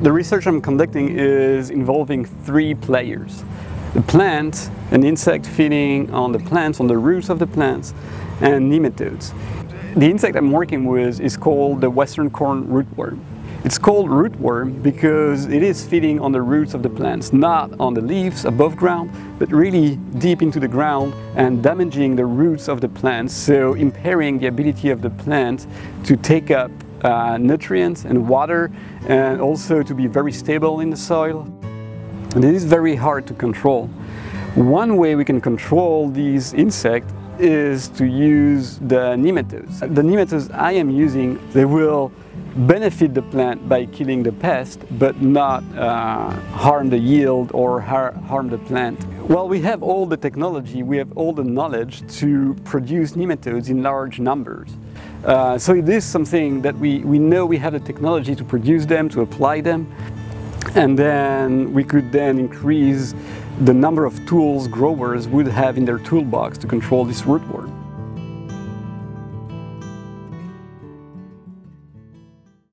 The research I'm conducting is involving three players. The plant, an insect feeding on the plants, on the roots of the plants, and nematodes. The insect I'm working with is called the western corn rootworm. It's called rootworm because it is feeding on the roots of the plants, not on the leaves above ground, but really deep into the ground and damaging the roots of the plants, so impairing the ability of the plant to take up uh, nutrients and water and also to be very stable in the soil. And it is very hard to control. One way we can control these insects is to use the nematodes. The nematodes I am using, they will benefit the plant by killing the pest, but not uh, harm the yield or har harm the plant. Well, we have all the technology, we have all the knowledge to produce nematodes in large numbers. Uh, so it is something that we, we know we have the technology to produce them, to apply them, and then we could then increase the number of tools growers would have in their toolbox to control this rootworm.